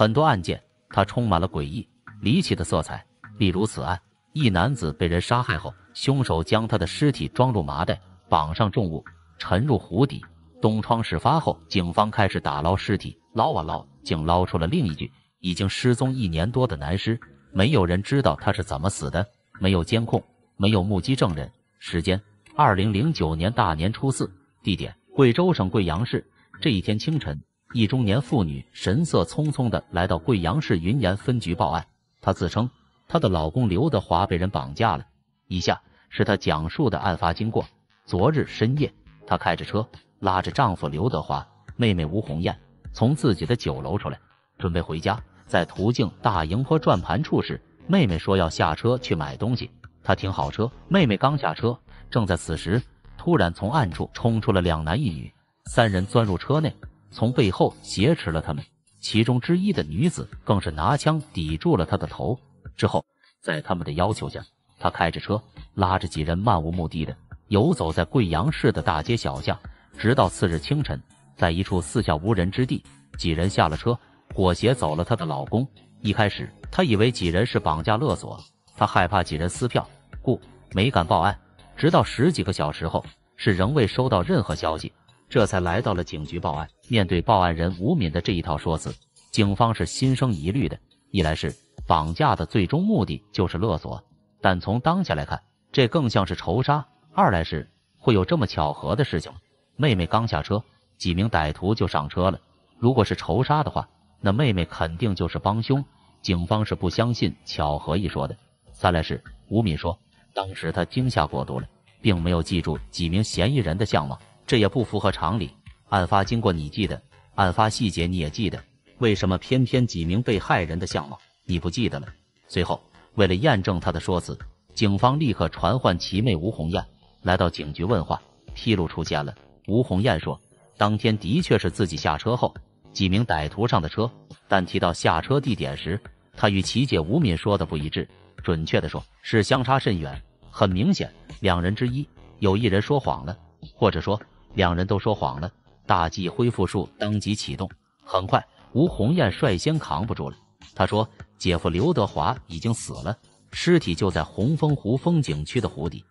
很多案件它充满了诡异、离奇的色彩。例如此案，一男子被人杀害后，凶手将他的尸体装入麻袋，绑上重物，沉入湖底。东窗事发后，警方开始打捞尸体，捞啊捞，竟捞出了另一具已经失踪一年多的男尸。没有人知道他是怎么死的，没有监控，没有目击证人。时间：二零零九年大年初四。地点：贵州省贵阳市。这一天清晨，一中年妇女神色匆匆地来到贵阳市云岩分局报案。她自称。她的老公刘德华被人绑架了。以下是她讲述的案发经过：昨日深夜，她开着车，拉着丈夫刘德华、妹妹吴红艳从自己的酒楼出来，准备回家。在途径大营坡转盘处时，妹妹说要下车去买东西。她停好车，妹妹刚下车，正在此时，突然从暗处冲出了两男一女，三人钻入车内，从背后挟持了他们。其中之一的女子更是拿枪抵住了他的头。之后，在他们的要求下，他开着车，拉着几人漫无目的的游走在贵阳市的大街小巷，直到次日清晨，在一处四下无人之地，几人下了车，裹挟走了她的老公。一开始，他以为几人是绑架勒索，他害怕几人撕票，故没敢报案。直到十几个小时后，是仍未收到任何消息，这才来到了警局报案。面对报案人吴敏的这一套说辞，警方是心生疑虑的。一来是。绑架的最终目的就是勒索，但从当下来看，这更像是仇杀。二来是会有这么巧合的事情吗？妹妹刚下车，几名歹徒就上车了。如果是仇杀的话，那妹妹肯定就是帮凶。警方是不相信巧合一说的。三来是吴敏说，当时他惊吓过度了，并没有记住几名嫌疑人的相貌，这也不符合常理。案发经过你记得，案发细节你也记得，为什么偏偏几名被害人的相貌？你不记得了。随后，为了验证他的说辞，警方立刻传唤其妹吴红艳来到警局问话。披露出现了。吴红艳说，当天的确是自己下车后，几名歹徒上的车，但提到下车地点时，他与其姐吴敏说的不一致。准确的说，是相差甚远。很明显，两人之一有一人说谎了，或者说两人都说谎了。大计恢复术当即启动。很快，吴红艳率先扛不住了。她说。姐夫刘德华已经死了，尸体就在红枫湖风景区的湖底。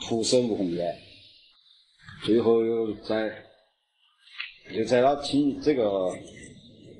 徒手吴红艳，最后又在又在他亲这个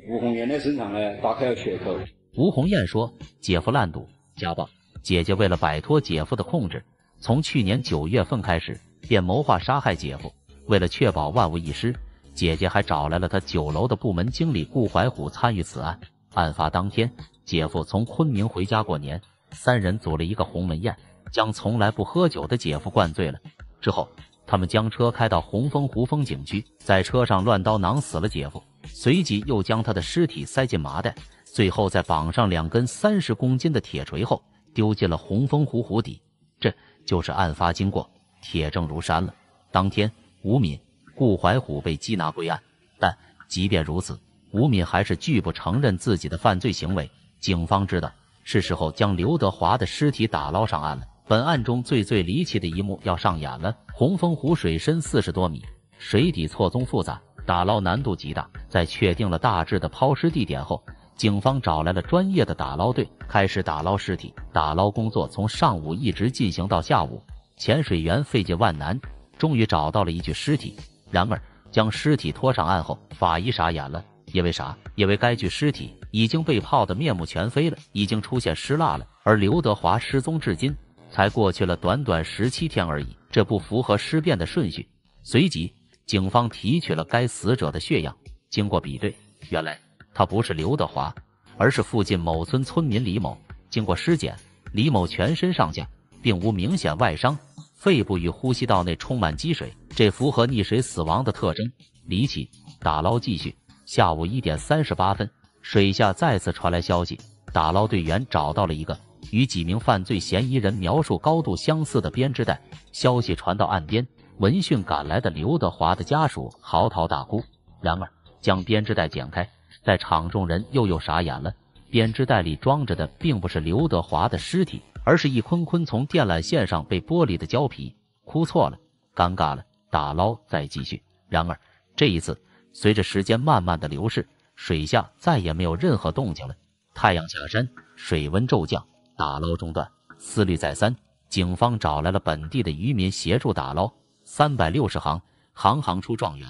吴红艳的身上呢打开了缺口。吴红艳说：“姐夫烂赌家暴，姐姐为了摆脱姐夫的控制，从去年九月份开始便谋划杀害姐夫。为了确保万无一失，姐姐还找来了他酒楼的部门经理顾怀虎参与此案。案发当天。”姐夫从昆明回家过年，三人组了一个鸿门宴，将从来不喝酒的姐夫灌醉了。之后，他们将车开到红枫湖风景区，在车上乱刀囊死了姐夫，随即又将他的尸体塞进麻袋，最后再绑上两根三十公斤的铁锤后，丢进了红枫湖湖底。这就是案发经过，铁证如山了。当天，吴敏、顾怀虎被缉拿归案，但即便如此，吴敏还是拒不承认自己的犯罪行为。警方知道是时候将刘德华的尸体打捞上岸了。本案中最最离奇的一幕要上演了。红枫湖水深四十多米，水底错综复杂，打捞难度极大。在确定了大致的抛尸地点后，警方找来了专业的打捞队，开始打捞尸体。打捞工作从上午一直进行到下午，潜水员费尽万难，终于找到了一具尸体。然而，将尸体拖上岸后，法医傻眼了，因为啥？因为该具尸体。已经被泡得面目全非了，已经出现尸蜡了。而刘德华失踪至今才过去了短短十七天而已，这不符合尸变的顺序。随即，警方提取了该死者的血样，经过比对，原来他不是刘德华，而是附近某村村民李某。经过尸检，李某全身上下并无明显外伤，肺部与呼吸道内充满积水，这符合溺水死亡的特征。离奇，打捞继续。下午一点三十八分。水下再次传来消息，打捞队员找到了一个与几名犯罪嫌疑人描述高度相似的编织袋。消息传到岸边，闻讯赶来的刘德华的家属嚎啕大哭。然而，将编织袋剪开，在场众人又又傻眼了。编织袋里装着的并不是刘德华的尸体，而是一捆捆从电缆线上被剥离的胶皮。哭错了，尴尬了，打捞再继续。然而，这一次，随着时间慢慢的流逝。水下再也没有任何动静了。太阳下山，水温骤降，打捞中断。思虑再三，警方找来了本地的渔民协助打捞。三百六十行，行行出状元。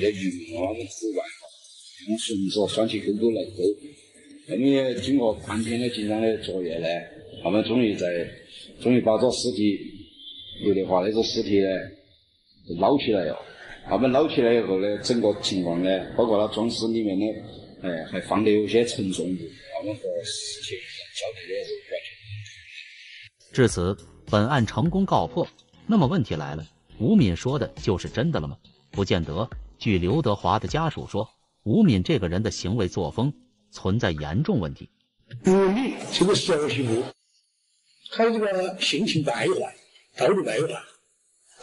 这鱼啊，那之外，用绳索拴起钩钩来钩。后面经过半天的紧张的作业呢，他们终于在，终于把这尸体刘德华那个尸体呢捞起来了。他们捞起来以后呢，整个情况呢，包括他装尸里面呢，哎，还放的有些沉重物，他们和事情交代的是完全。至此，本案成功告破。那么问题来了，吴敏说的就是真的了吗？不见得。据刘德华的家属说，吴敏这个人的行为作风存在严重问题。吴敏这个熟悉不？他这个性情败坏，道德败坏，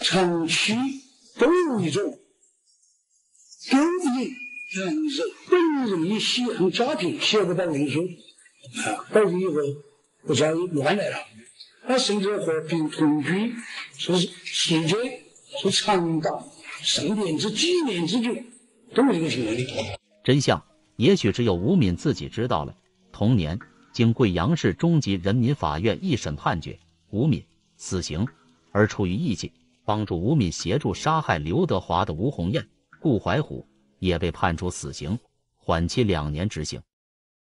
长期都有一种勾引男人本人也喜欢家庭，喜欢当英雄啊，导致以后不再乱来了。他甚至和平同居，是时间是长达上年至几年之久，都有这个情况的。真相也许只有吴敏自己知道了。同年，经贵阳市中级人民法院一审判决吴敏死刑，而出于义气，帮助吴敏协助杀害刘德华的吴红艳、顾怀虎也被判处死刑，缓期两年执行。